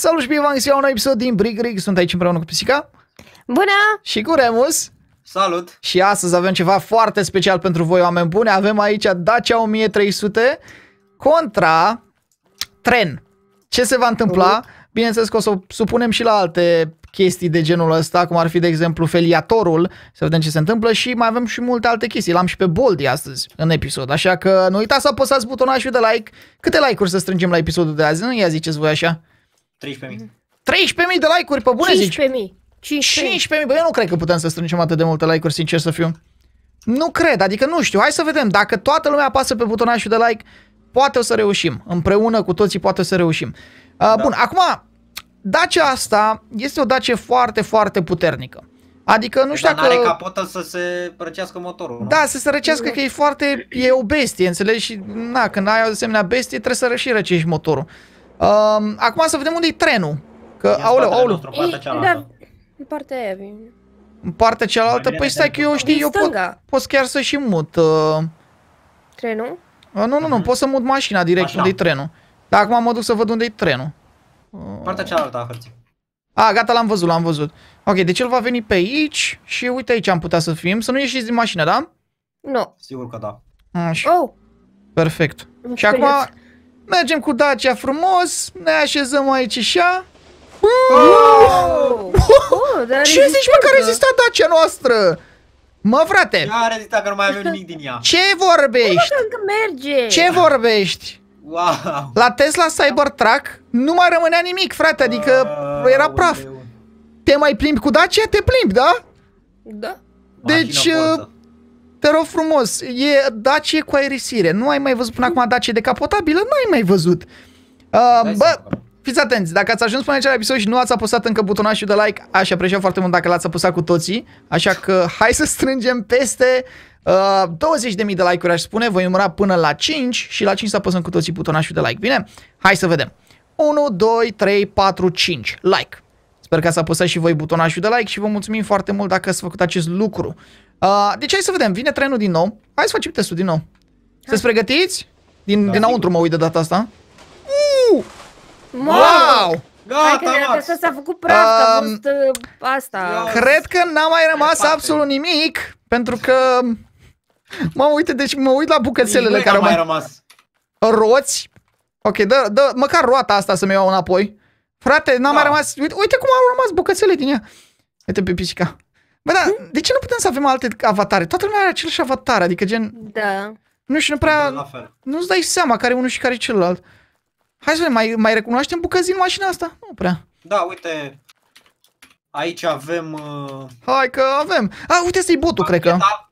Salut și bine v-am găsit la un nou episod din Brig Rig. Sunt aici împreună cu Pisica Bună! și cu Remus. Salut! Și astăzi avem ceva foarte special pentru voi, oameni buni. Avem aici Dacia 1300 contra tren. Ce se va întâmpla? Bineînțeles că o să o supunem și la alte chestii de genul ăsta, cum ar fi, de exemplu, feliatorul, să vedem ce se întâmplă și mai avem și multe alte chestii. L-am și pe Boldi astăzi în episod, așa că nu uitați să apăsați butonajul de like. Câte like-uri să strângem la episodul de azi? Nu ia ziceți voi așa. 13.000. 13.000 de like-uri, pe bune zici? 15.000. 15.000, 15.000. bă, eu nu cred că putem să strângem atât de multe like-uri, sincer să fiu. Nu cred, adică nu știu, hai să vedem. Dacă toată lumea apasă pe butonajul de like, poate o să reușim. Împreună cu toții poate o să reușim. Uh, Bun, acum, Dacia asta este o Dacia foarte, foarte puternică. Adică nu știu Dar n-are dacă... capotă să se răcească motorul, nu? Da, să se răcească că e foarte... E o bestie, înțelegi? Și na, când ai o asemenea bestie, trebuie să răși răcești motorul. Uh, acum să vedem unde e trenul. Că, E în aoleu, spatele aoleu, nostru, partea E, cealaltă. da, în partea aia. vine. în partea cealaltă, Mai bine păi stai că eu știi, Din eu pot, stânga. pot chiar să și mut. Uh, Trenul? uh, nu, nu, nu, pot să mut mașina direct Așa. unde e trenul. Dar acum mă duc să văd unde e trenul. Partea cealaltă a hărții. A, gata, l-am văzut, l-am văzut. Ok, deci el va veni pe aici și uite aici am putea să fim. Să nu ieșiți din mașină, da? Nu. Sigur că da. Așa, Oh! perfect. Am Și acum speriat. Mergem cu Dacia frumos, ne așezăm aici așa. Oh! Oh, dar Ce zici, mă, care rezistentă. rezista Dacia noastră? Mă, frate, Ea rezista că nu mai avem nimic din ea. ce vorbești? Bă, încă merge. Ce vorbești? Wow! La Tesla Cybertruck nu mai rămânea nimic, frate, adică era praf. Aoleu. Te mai plimbi cu Dacia? Te plimbi, da? Da. Deci, Mașină uh, forță. Te rog frumos, e Dacia cu aerisire. Nu ai mai văzut până acum Dacia decapotabilă? Nu ai mai văzut. Uh, Dai bă, seama că- fiți atenți, dacă ați ajuns până aici la episod și nu ați apăsat încă butonajul de like, aș aprecia foarte mult dacă l-ați apăsat cu toții. Așa că hai să strângem peste uh, 20.000 de like-uri, aș spune. Voi număra până la 5 și la 5 să apăsăm cu toții butonajul de like. Bine? Hai să vedem. 1, 2, 3, 4, 5. Like. Sper că ați apăsat și voi butonajul de like și vă mulțumim foarte mult dacă ați făcut acest lucru. Uh, deci hai să vedem, vine trenul din nou. Hai să facem testul din nou. Sunteți pregătiți? Din, Da, dinăuntru mă uit de data asta. Uh, Mă! wow! Hai că Gata, de Max! asta s-a făcut praf, că a Um, fost uh, asta. eu- Cred că n-a mai rămas Departe. absolut nimic, pentru că... Mă, uite, deci mă uit la bucățelele Nici care n-a au mai mai... rămas. Roți. Ok, dă, dă, măcar roata asta să-mi iau înapoi. Frate, n-a Da. mai rămas... Uite, uite cum au rămas bucățele din ea. Uite pe pisica. Bă, da, de ce nu putem să avem alte avatare? Toată lumea are același avatar, adică gen... Da. Nu știu, nu prea... La fel. Nu-ți dai seama care e unul și care e celălalt. Hai să vedem, mai, mai recunoaștem bucăți în mașina asta? Nu prea. Da, uite. Aici avem... Uh, Hai că avem. A, uite, ăsta e botul, cred că. Da,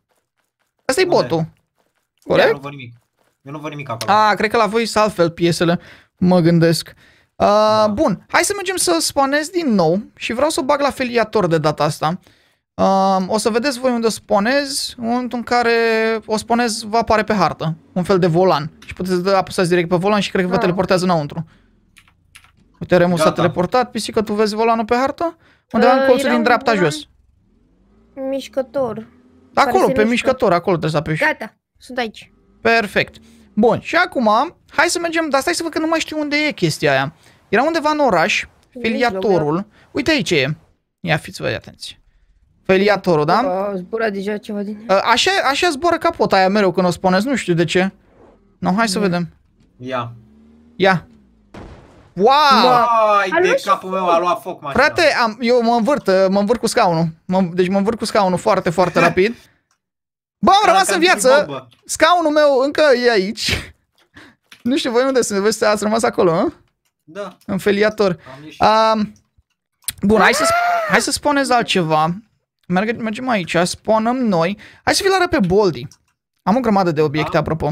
Asta e Unde? botul. eu Corect? nu văd nimic. Eu nu văd nimic acolo. A, cred că la voi sunt altfel piesele. Mă gândesc. Uh, Da. Bun, hai să mergem să sponez din nou și vreau să o bag la feliator de data asta. Uh, o să vedeți voi unde o sponez, în momentul în care o sponez va apare pe hartă, un fel de volan. Și puteți da, apăsați direct pe volan și cred că vă Ah. teleportează înăuntru. Uite, Remus s-a Gata. teleportat, pisică, tu vezi volanul pe hartă? Undeva în Uh, colțul era din un dreapta volan jos. Mișcător. Care Acolo, se pe mișcă. mișcător, acolo trebuie să apeși. Gata. Sunt aici. Perfect. Bun, și acum, hai să mergem, dar stai să văd că nu mai știu unde e chestia aia. Era undeva în oraș, feliatorul. Uite aici e. Ia fiți voi atenți. Feliatorul, da? A zburat deja ceva din Uh, Așa, așa zboară capota aia mereu când o spuneți, nu știu de ce. No, hai să Da. vedem. Ia. Ia. Wow! Ai A de luat și capul meu, a luat foc mașina. Frate, am, eu mă învârt, uh, mă învârt cu scaunul. Mă, deci mă învârt cu scaunul foarte, foarte rapid. Bă, am Arată rămas ca în Billy viață. Bob. Scaunul meu încă e aici. Nu știu voi unde sunt, vezi, ați rămas acolo, hă? Da, În feliator. am ieșit. Um, bun, hai să, sp- hai să spuneți altceva. Merg, mergem aici, sponăm noi. Hai să vi-l arăt pe Boldy. Am o grămadă de obiecte, Da. apropo.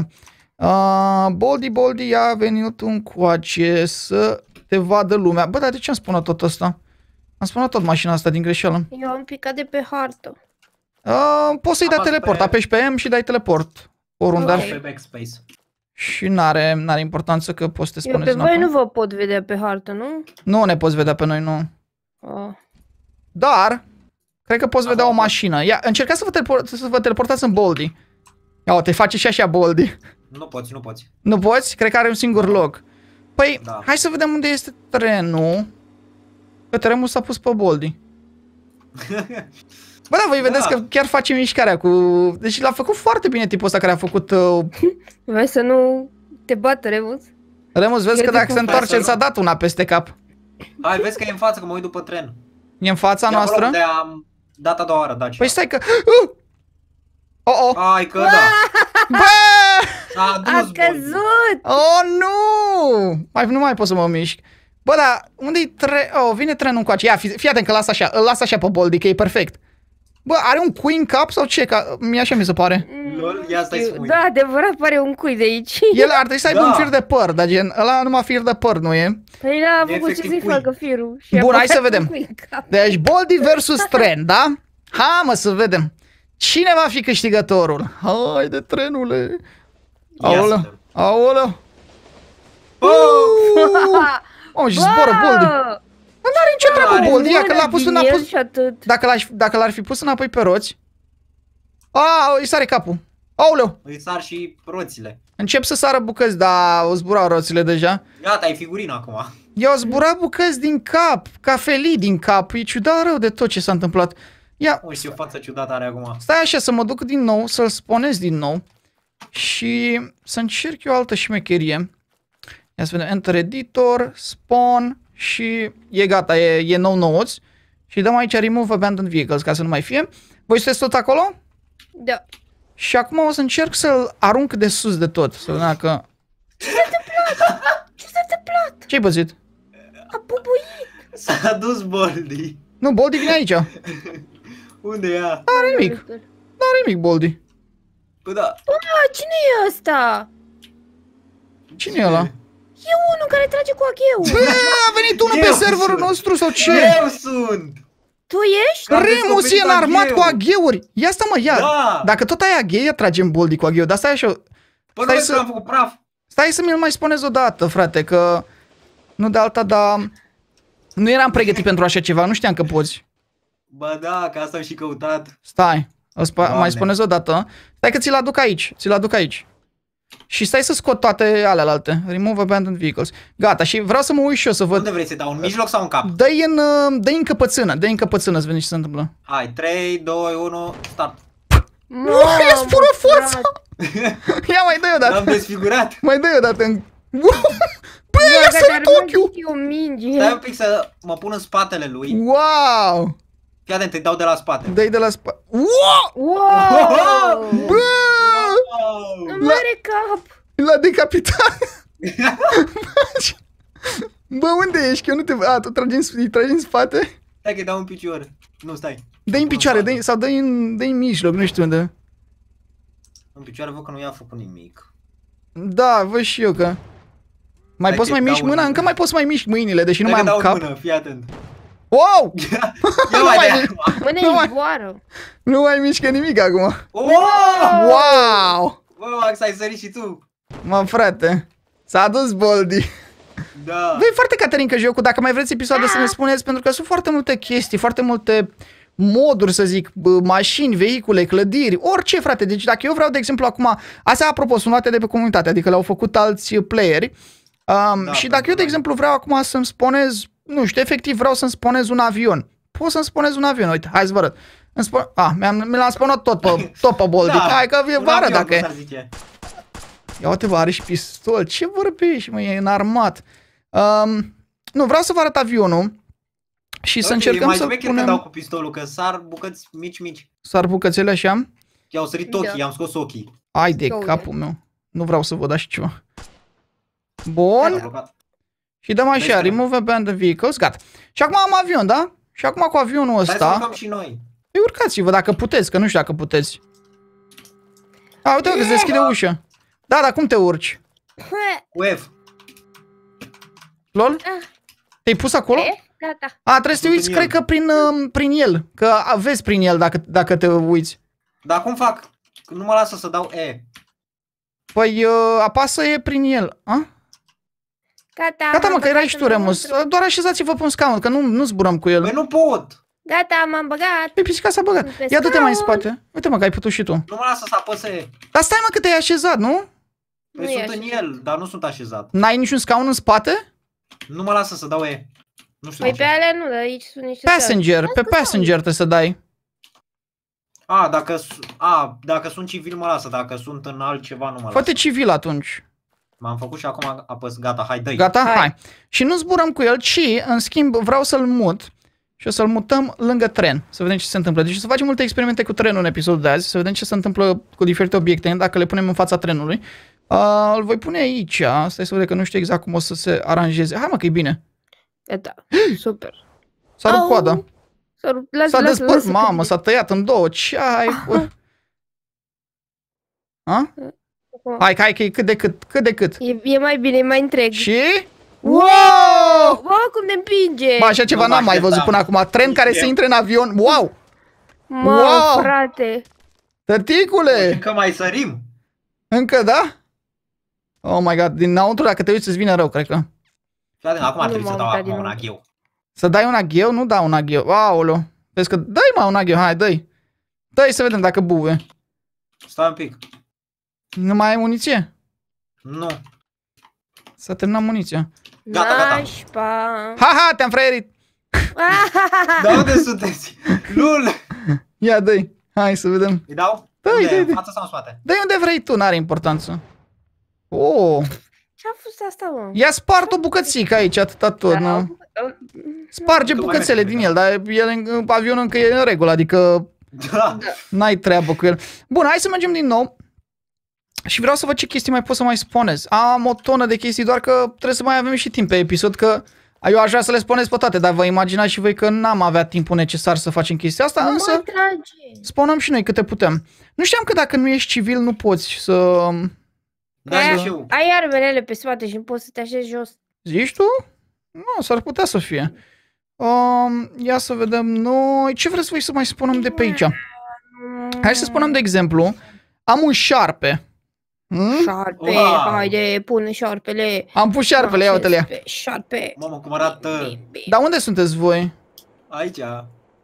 Uh, Boldy, Boldy a venit un coace să te vadă lumea. Bă, dar de ce am spunat tot asta? Am spunat tot mașina asta din greșeală. Eu am picat de pe hartă. Uh, poți să-i dai Apasă teleport, pe- apeși pe M și dai teleport. Oriunde ar Ok. fi. pe backspace. Și n-are, n-are importanță că poți să te Eu spuneți pe voi înapoi. nu vă pot vedea pe hartă, nu? Nu ne poți vedea pe noi, nu. Ah. Dar, cred că poți Aha, vedea o ok. mașină. Ia, încercați să vă, teleport, să vă teleportați în Boldy. Ia, o, te face și așa Boldy. Nu poți, nu poți. Nu poți? Cred că are un singur loc. Păi, Da. hai să vedem unde este trenul. pe Remus s-a pus pe Boldi. Bă, da, voi vedeți Da. că chiar face mișcarea cu... Deci l-a făcut foarte bine tipul ăsta care a făcut... Uh... Vrei să nu te bată, Remus? Remus, vezi că Crede dacă cum se faci întoarce, să ți-a nu- dat una peste cap. Hai, vezi că e în față, că mă uit după tren. E în fața E acolo noastră? unde am dat a doua oară, Dacia. Păi stai că... Uh! Oh, oh! Hai că da. Bă! S-a dus A Boldi. căzut! Oh, nu! Mai, nu mai pot să mă mișc. Bă, dar unde-i tre... Oh, vine trenul încoace. Ia, fii, fii atent că las așa, îl las așa pe Boldi, că e perfect. Bă, are un queen cap sau ce? Ca... Mie așa mi se pare. Lol, ia stai să mă uit. Da, adevărat pare un cui de aici. El ar trebui să aibă Da. un fir de păr, dar gen, ăla numai fir de păr, nu e? Păi l-a E făcut ce efectiv să-i cui. facă firul. Și a Bun, hai băgat să vedem. un cui în cap. Deci Boldi versus tren, da? Hai mă să vedem. Cine va fi câștigătorul? Haide, trenule. Ia Aoleu, să vedem. aoleu. Oh! Oh, și zboară Boldi. Bă, n-are nicio treabă Are Boldi, ia că l-a pus din înapoi. el și atât. Dacă, l-aș, dacă l-ar fi pus înapoi pe roți... A, îi sare capul. Aoleu, Îi sar și roțile. încep să sară bucăți, dar au zburat roțile deja. Gata, ai figurină acum. I-au zburat bucăți din cap, cafelii din cap. E ciudat rău de tot ce s-a întâmplat. Ia, O, și o față ciudată are acum. stai așa să mă duc din nou, să-l sponez din nou și să încerc eu o altă șmecherie. Ia să vedem, Enter Editor, Spawn și e gata, e, e nou nouț. Și dăm aici Remove Abandoned Vehicles ca să nu mai fie. Voi sunteți tot acolo? Da. Și acum o să încerc să-l arunc de sus de tot. Să vedem dacă... Ce s-a întâmplat? Ce-ai păzit? A bubuit. S-a dus Boldi. Nu, Boldi vine aici. Nu Unde e ea? are nimic. Nu are nimic, Boldi. Păi da. A, cine e ăsta? Cine e ăla? E unul care trage cu agheu. Bă, a venit unul pe Eu serverul sunt. nostru sau ce? Eu sunt! Tu ești? Că am Remus e descoperit înarmat agheu. cu agheuri. Ia stai mă, ia. Da. Dacă tot ai aghei, tragem Boldi cu agheu. Dar stai așa, Păi Stai nu să- să... am făcut praf. stai să mi-l mai spunezi odată, frate, că... Nu de alta, dar... Nu eram pregătit pentru așa ceva, nu știam că poți. Ba da, că asta am și căutat. Stai, o spa- Doamne. mai spuneți odată. Stai că ți-l aduc aici, ți-l aduc aici. Și stai să scot toate alelalte. Remove abandoned vehicles. Gata, și vreau să mă uit și eu să văd. Unde vrei să dau? În mijloc sau în cap? Dă-i în, uh, dă-i în căpățână, dă-i în căpățână să vedem ce se întâmplă. Hai, 3, 2, 1, start. Mamă, Uai, îți fură fața! frate. Ia mai dă-i odată. L-am desfigurat. Mai dă-i odată în... Wow! Bă, Bă, i-a că sărit te-ar ochiul! mânci o minge. Stai un pic să mă pun în spatele lui. Wow! Fii atent, îi dau de la spate. Dă-i de la spate. Wow! Wow! Bă! Wow! Nu mai are cap. L-a decapitat! Bă, unde ești? Că eu nu te... A, tu tragi în, îi tragi în spate? Stai că-i dau în picior. Nu, stai. Dă-i în picioare, dă sau dă-i în, dă în mijloc, nu știu unde. În picioare văd că nu i-a făcut nimic. Da, văd și eu că... Mai Hai poți că mai dau miști în mâna? mână. Încă mai poți mai miști mâinile, deși nu Stai mai că am dau cap. în mână, fii atent. Wow! Ia Nu mai mai- de acum. Mâna Nu mai- e zboară. Nu mai mișcă nimic acum. Wow! Wow! Bă, Max, ai sărit și tu. Mă, frate, s-a dus Boldi. Da. Băi, foarte Caterinca jocul, dacă mai vreți episoade să ne spuneți, pentru că sunt foarte multe chestii, foarte multe moduri, să zic, bă, mașini, vehicule, clădiri, orice, frate. Deci dacă eu vreau, de exemplu, acum, astea, apropo, sunt luate de pe comunitate, adică le-au făcut alți playeri. Um, Da, și dacă eu, de da. exemplu, vreau acum să-mi sponez, nu știu, efectiv vreau să-mi sponez un avion. Pot să-mi sponez un avion, uite, hai să vă arăt. Îmi spun... Ah, mi-am, mi l-am sponat tot pe, tot pe Boldi. Hai că e un vară avion, dacă e. cum s-ar zice. Ia uite, bă, are și pistol. Ce vorbești, mă, e înarmat. Um, nu, vreau să vă arăt avionul și să Ok, încercăm e mai să șmecher când dau punem... cu pistolul, că sar bucăți mici, mici. Sar bucățele așa. I-au sărit ochii, Da. i-am scos ochii. Ai de Uite. capul meu. Nu vreau să văd așa ceva. L-am Bun. Blocat. Și dăm așa, Vezi că- remove abandoned vehicles, gata. Și acum am avion, da? Și acum cu avionul Hai să ăsta, urcăm și noi. păi urcați-vă dacă puteți, că nu știu dacă puteți. A, uite că se deschide ușa. Da, dar cum te urci? Cu F. Lol? Ah. Te-ai pus acolo? E? Gata. A, trebuie să te Sunt uiți, în cred el. că prin, uh, prin el. Că vezi prin el dacă, dacă te uiți. Dar cum fac? Că Nu mă lasă să dau E. Păi uh, apasă e prin el. A? Gata. Gata am mă, că erai băgat și tu, Remus. înăuntru. Doar așezați-vă pe un scaun, că nu, nu zburăm cu el. Păi nu pot. Gata, m-am băgat. Păi pisica s-a băgat. Pe Ia du-te mai în scaun. spate. Uite mă că ai putut și tu. Nu mă lasă să apăs E. Dar stai mă că te-ai așezat, nu? Păi Nu e sunt în așa. el, dar nu sunt așezat. N-ai niciun scaun în spate? Nu mă lasă să dau E. Nu știu Păi de pe ce. alea nu, dar aici sunt niște Passenger, pe Las că passenger trebuie să dai. A, dacă, su- a, dacă sunt civil mă lasă, dacă sunt în altceva nu mă lasă. Fă-te civil atunci. M-am făcut și acum apăs, gata, hai, dă Gata? Hai. Hai. Și nu zburăm cu el, ci, în schimb, vreau să-l mut și o să-l mutăm lângă tren. Să vedem ce se întâmplă. Deci o să facem multe experimente cu trenul în episodul de azi, să vedem ce se întâmplă cu diferite obiecte, dacă le punem în fața trenului. Uh, îl voi pune aici, stai să vedem că nu știu exact cum o să se aranjeze. Hai mă că e bine. Gata, super. S-a rupt Au. coada. S-a rupt, lasă, S-a lasă, despăr... lasă, Mamă, că- s-a tăiat în două. Ce ai? bă? Ha? Hai, hai că e cât de cât, cât de cât. E, e mai bine, e mai întreg. Și... Wow! Wow! Bă, cum ne împinge! Bă, așa ceva Nu mă n-am mai văzut așteptam. până acum. Tren care E- se intre în avion. Wow! Mă, Wow! frate! Tăticule! Încă mai sărim? Încă da? Oh my god, dinăuntru dacă te uiți îți vine rău, cred că. Fii atent, acum Nu trebuie să m-am dau uitat acum din un nou. agheu. Să dai un agheu? Nu da un agheu. Aoleu. Vezi că dai mai un agheu, hai, dai. Dai să vedem dacă buve. Stai un pic. Nu mai ai muniție? Nu. S-a terminat muniția. Gata, gata. Nașpa! Ha, ha, te-am fraierit. Dar unde sunteți? Lul! Ia, dai. Hai să vedem. Îi dau? Dai, Unde? dai, În dai. față sau în spate? Dai unde vrei tu, n-are importanță. Oh, Ce-a fost asta, mă? i-a spart o bucățică aici, atâta tot, nu? Sparge Tu mai bucățele mergi, din el, dar el, în- avionul încă e în regulă, adică Da. N-ai treabă cu el. Bun, hai să mergem din nou. Și vreau să văd ce chestii mai pot să mai spunez. Am o tonă de chestii, doar că trebuie să mai avem și timp pe episod, că eu aș vrea să le spunez pe toate, dar vă imaginați și voi că n-am avea timpul necesar să facem chestia asta, Nu însă mă trage! spunem și noi câte putem. Nu știam că dacă nu ești civil nu poți să... Da, Aia- și eu. Ai armelele pe spate și nu poți să te așezi jos. Zici tu? Nu, s-ar putea să fie. Um, ia să vedem noi. Ce vreți voi să mai spunem de pe aici? Hai să spunem de exemplu, am un șarpe. Hmm? Șarpe, Wow. haide, pune șarpele. Am pus șarpele, ia uite-le. Pe șarpe. Mamă, cum arată Bim, bim. Dar unde sunteți voi? aici.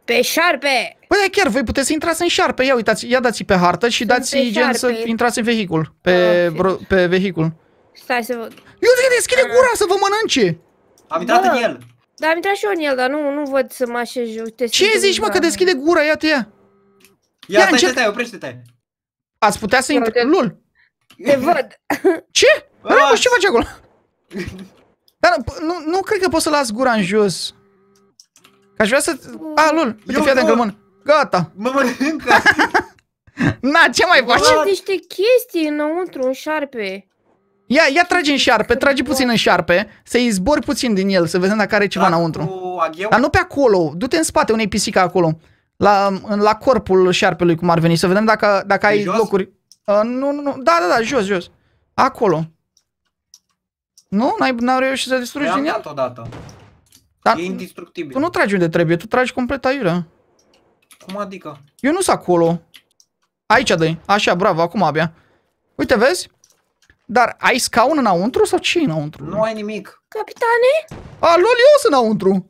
Pe șarpe! Păi da, chiar, voi puteți să intrați în șarpe. Ia uitați, ia dați pe hartă și Sunt dați pe gen să șarpe. intrați în vehicul. Pe, Ah, vro, pe vehicul. Stai să văd. Eu zic, deschide gura să vă mănânce. Am intrat Bă. în el. Dar am intrat și eu în el, dar nu, nu văd să mă așez jos. Te Ce simt zici, mă, în că gura. deschide gura, ia te ia. Ia, Ia, stai, încep- stai, stai, oprește-te. Ați putea să Ia intre... uite. Lul, Te văd. ce? Bă, Remus, ce faci acolo? Dar nu, nu, nu cred că poți să las gura în jos. Că aș vrea să... A, Lul, uite, Eu fii atent că văd. mân. Gata. Mă mănâncă. Na, ce mai faci? Faci niște chestii înăuntru, un șarpe. Ia, ia trage în șarpe, trage puțin în șarpe, să-i zbori puțin din el, să vedem dacă are ceva înăuntru. Cu agheu? Dar nu pe acolo, du-te în spate, unei pisica acolo. La, în- la corpul șarpelui, cum ar veni, să vedem dacă, dacă ai jos? locuri. Uh, nu, nu, nu, da, da, da, jos, jos. Acolo. Nu? N-ai, n-au reușit să distrugi I-am din el? dat odată. Dar E indestructibil. tu nu tragi unde trebuie, tu tragi complet aiurea. Cum adică? Eu nu sunt acolo. Aici dă Așa, bravo, acum abia. Uite, vezi? Dar ai scaun înăuntru sau ce e înăuntru? Nu ai nimic. Capitane, A, lol, eu sunt înăuntru.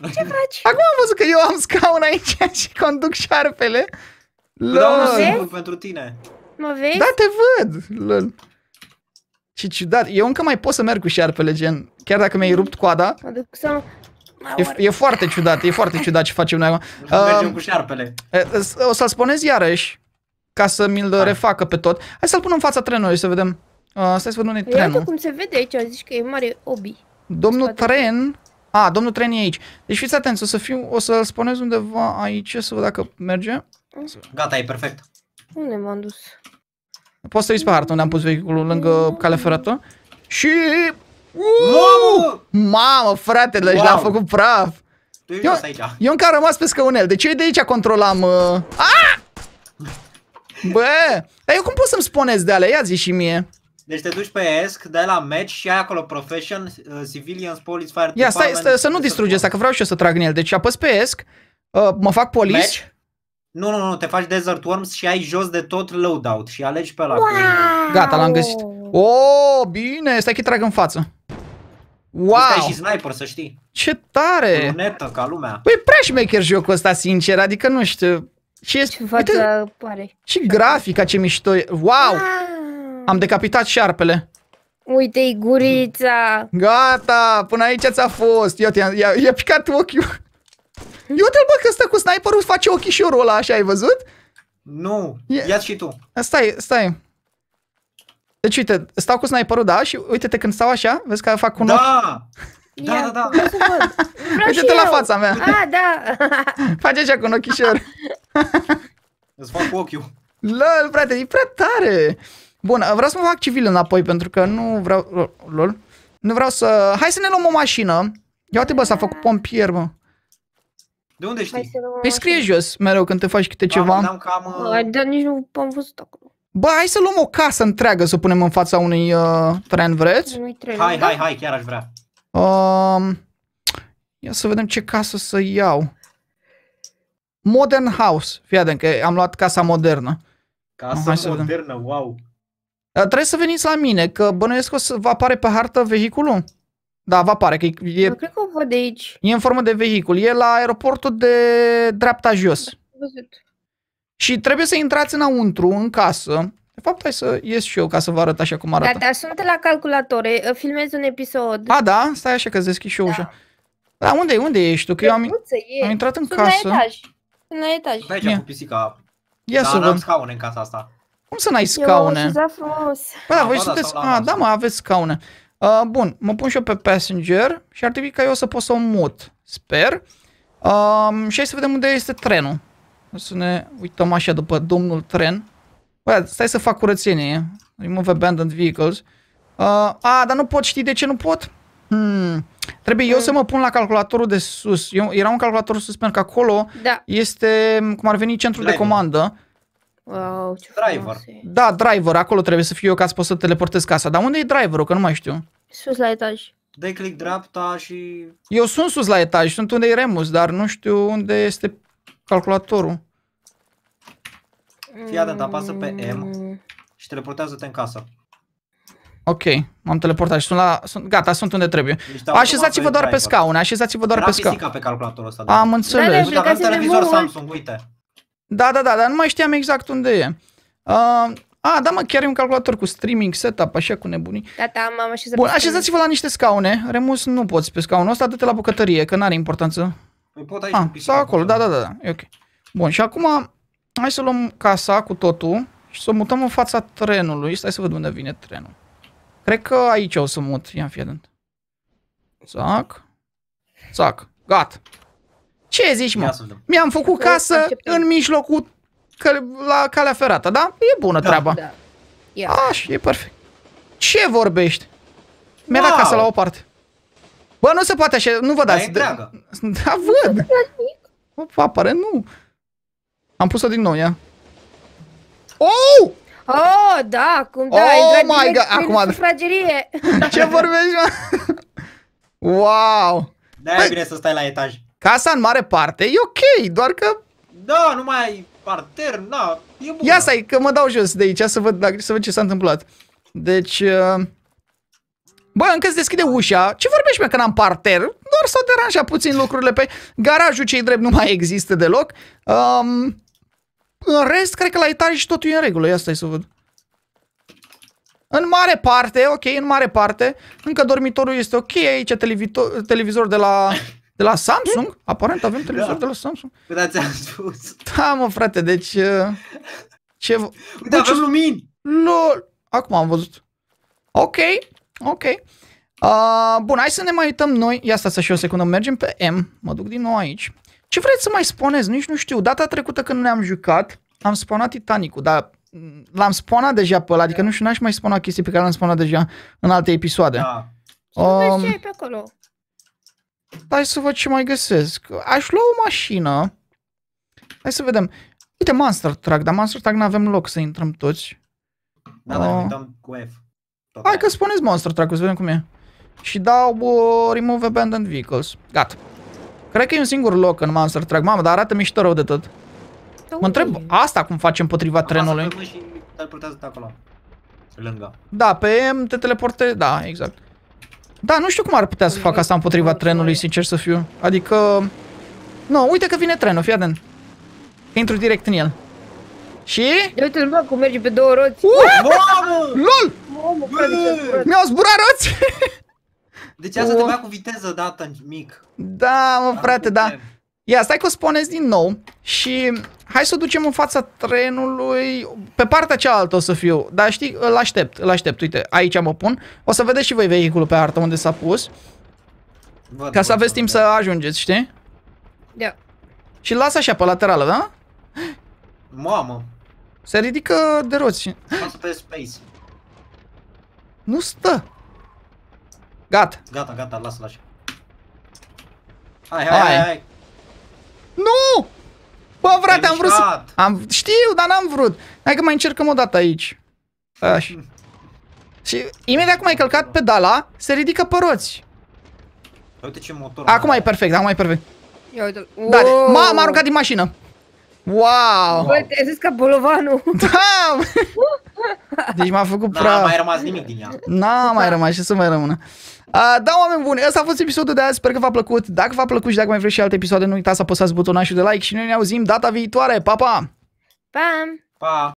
ce faci? Acum am văzut că eu am scaun aici și conduc șarpele. Îți dau unul Lol. vezi? singur pentru tine. Mă vezi? Da, te văd. Lol. Ce ciudat. Eu încă mai pot să merg cu șarpele, gen. Chiar dacă mi-ai rupt coada. Mă duc să mă... Mă E, urc. e foarte ciudat, e foarte ciudat ce facem noi acum. Mergem Um, cu șarpele. e, O să-l spunez iarăși, ca să mi-l Hai. refacă pe tot. Hai să-l pun în fața trenului, să vedem. Uh, stai să văd unde e Ia uite trenul. cum se vede aici, zici că e mare obi. Domnul spate. tren... A, domnul tren e aici. Deci fiți atenți, o să fiu, o să-l spunez undeva aici, să văd dacă merge. Gata, e perfect. Unde m-am dus? Poți să uiți pe hartă unde am pus vehiculul lângă calea ferată. Și... Mamă! Mamă, frate, deci Wow. l-am făcut praf. Tu ești Eu- jos aici. Eu încă am rămas pe scăunel, deci eu de aici controlam... Uh... Ah! Bă, dar eu cum pot să-mi spuneți de alea? Ia zi și mie. Deci te duci pe ESC, dai la match și ai acolo Profession, uh, Civilians, Police, Fire Ia, stai, Department, stai să nu distrugeți asta, că vreau și eu să trag în el. Deci apăs pe ESC, uh, mă fac polis. Match? Nu, nu, nu, te faci Desert Worms și ai jos de tot loadout și alegi pe ăla. cu- Gata, l-am găsit. Oh, bine, stai că trag în față. Wow. Stai Wow, și sniper, să știi. ce tare! Lunetă, ca lumea. Păi prea șmecher jocul ăsta, sincer, adică nu știu. Ce este, Ce uite, față pare. ce grafica, ce mișto e. Wow, Ah. am decapitat șarpele. Uite-i gurița. Gata, până aici ți-a fost. Ia, i-a, i-a, i-a picat ochiul. Uite-l bă că stă cu sniperul, face ochișorul ăla, așa ai văzut? Nu, E- ia și tu. Stai, stai. Deci uite, stau cu sniperul, da, și uite-te când stau așa, vezi că fac un ochi. Da! Da, Ia, da, da. Vreau să văd. Vreau Uite-te și la eu. fața mea. Ah, da. Face așa cu un ochișor. Îți fac cu ochiul. Lol, frate, e prea tare. Bun, vreau să mă fac civil înapoi pentru că nu vreau... Lol. Nu vreau să... Hai să ne luăm o mașină. Ia uite, bă, s-a făcut pompier, bă. De unde Hai știi? să luăm Păi scrie jos mereu când te faci câte Am, ceva. am cam... Ai, uh, Dar nici nu am văzut acolo. Bă, hai să luăm o casă întreagă să o punem în fața unui uh, tren, vreți? Nu-i trebuie. Hai, hai, hai, chiar aș vrea. Um, ia să vedem ce casă să iau. Modern House. Fii atent că am luat casa modernă. Casă Hai să vedem. modernă, wow. Dar trebuie să veniți la mine, că bănuiesc că o să vă apare pe hartă vehiculul. Da, vă apare, că e, Eu e, cred că o văd de aici. e în formă de vehicul. E la aeroportul de dreapta jos. Am văzut. Și trebuie să intrați înăuntru, în casă. De fapt, hai să ies și eu ca să vă arăt așa cum arată. Gata, sunt la calculatoare. Filmez un episod. A, da? Stai așa că îți deschid și eu ușa. Da, unde, unde ești tu? Că eu am, Drăguță e. am intrat în Sunt casă. la etaj. Sunt la etaj. Stai Ia. aici cu pisica. Ia Dar să n-am văd. scaune în casa asta. Cum să n-ai Eu scaune? așezat frumos. Bă, da, Ah, voi ba da, sunteți... stau la A, masă. da, mă, aveți scaune. Uh, bun, mă pun și eu pe passenger și ar trebui ca eu să pot să o mut. Sper. Um, și hai să vedem unde este trenul. O să ne uităm așa după domnul tren. Bă, stai să fac curățenie. Remove abandoned vehicles. Uh, a, dar nu pot, știi de ce nu pot? Hmm. Trebuie eu să mă pun la calculatorul de sus. Eu, era un calculator sus pentru că acolo Da. este cum ar veni centrul de Driver. comandă. Wow, ce Driver. frumos e. Da, driver, acolo trebuie să fiu eu ca să pot să teleportez casa. Dar unde e driverul? Că nu mai știu. Sus la etaj. Dai click dreapta și... Eu sunt sus la etaj, sunt unde e Remus, dar nu știu unde este calculatorul. Fii atent, apasă pe M. Mm, și teleportează-te în casă. Ok, m-am teleportat și sunt la... Sunt, gata, sunt unde trebuie. Niște Așezați-vă automate doar pe driver. scaune, așezați-vă doar Era pe scaune. pisica pe calculatorul ăsta. Da. Am înțeles. Da, Uite, avem Aplicație de televizor mult. Samsung, uite. Da, da, da, dar nu mai știam exact unde e. Uh, a, da mă, chiar e un calculator cu streaming setup, așa cu nebunii. Gata, am așezat Bun, pe așezați-vă la niște scaune. Remus nu poți pe scaunul ăsta, dă-te la bucătărie, că n-are importanță. Păi pot aici Ah, cu pisica. sau acolo, pot da, să- da, da, da, e ok. Bun, și acum hai să luăm casa cu totul și să o mutăm în fața trenului. Stai să văd unde vine trenul. Cred că aici o să mut. Ia fi atent. Țac. Țac. Gata. Ce zici, Ia mă? să vedem. Mi-am făcut Să casă așteptăm. în mijlocul căl- la calea ferată, da? E bună Da. treaba. Da. Ia. Așa, e perfect. Ce vorbești? Mi-a dat Wow! casa la o parte. Bă, nu se poate așa, nu vă Dar dați. e întreagă. Da, văd. Bă, aparent nu. Am pus-o din nou, ia. Oh! Oh, da, acum da, Oh ai intrat my direct God, prin acum- sufragerie. Ce vorbești, mă? Wow! De-aia e bine să stai la etaj. Casa în mare parte e ok, doar că... Da, nu mai ai parter, na, e bun. Ia stai, că mă dau jos de aici să văd, dacă, să văd ce s-a întâmplat. Deci... Uh... Bă, încă se deschide ușa. Ce vorbești, mă, că n-am parter? Doar s-au deranjat puțin lucrurile pe... Garajul cei drept nu mai există deloc. Um... În rest, cred că la etaj totul e în regulă. Ia stai să văd. În mare parte, ok, în mare parte. Încă dormitorul este ok. Aici televizor, televizor de la, de la Samsung. Aparent avem televizor Da. de la Samsung. Păi da, ți-am spus. Da, mă, frate, deci... uh, Ce... Uite, Bă, ce- avem lumini. LOL. Acum am văzut. Ok, ok. Uh, bun, hai să ne mai uităm noi. Ia stați așa o secundă, mergem pe M. Mă duc din nou aici. Ce vreți să mai spuneți? Nici nu știu. Data trecută când ne-am jucat, am spawnat Titanicul, dar mm, l-am spawnat deja pe ăla, adică nu știu, n-aș mai spawna chestii pe care le-am spawnat deja în alte episoade. Da. Um, Um, ce ai pe acolo? Hai să văd ce mai găsesc. Aș lua o mașină. Hai să vedem. Uite, Monster Truck, dar Monster Truck n-avem loc să intrăm toți. Da, dar Oh. ne uităm cu F. Tot Hai aia. că spuneți Monster Truck, să vedem cum e. Și dau uh, Remove Abandoned Vehicles. Gata. Cred că e un singur loc în Monster Truck. Mamă, dar arată mișto rău de tot. Mă întreb asta cum facem împotriva Apasă trenului. pe mâini și teleportează-te acolo. Lângă. Da, pe M te teleporte, da, exact. Da, nu știu cum ar putea să fac asta împotriva trenului, sincer să fiu. Adică... Nu, uite că vine trenul, fii atent. Intru direct în el. Și... Uite-l bă cum merge pe două roți. Uh! Mamă! LOL! Omul, frate, ce zburat. Mi-au zburat roți! Deci asta O. trebuia cu viteză dată mic. Da, mă, frate, da. Ia, stai că o spuneți din nou și hai să o ducem în fața trenului. Pe partea cealaltă o să fiu. Dar știi, îl aștept, îl aștept. Uite, aici mă pun. O să vedeți și voi vehiculul pe hartă unde s-a pus. Văd, Ca să văd, aveți timp să văd. ajungeți, știi? Da. Și îl las așa pe laterală, da? Mamă, Se ridică de roți. lasă pe space. Nu stă. Gata. Gata, gata, lasă-l așa. Hai, hai, Hai. hai, hai. Nu! Bă, frate, Ai am vrut să... mișcat. Am... Știu, dar n-am vrut. Hai că mai încercăm o dată aici. Așa. Și imediat cum ai călcat pedala, se ridică pe roți. Uite ce motor. Acum mai e perfect, acum e perfect. Ia uite Da, m-a, m-a aruncat din mașină. Wow! Bă, te zis ca bolovanul. Da! Deci m-a făcut N-a prea... mai rămas nimic din ea. N-a mai rămas, ce să mai rămână. Uh, da, oameni buni, ăsta a fost episodul de azi, sper că v-a plăcut. Dacă v-a plăcut și dacă mai vreți și alte episoade, nu uitați să apăsați butonașul de like și noi ne auzim data viitoare. Pa, pa! Pam! Pa!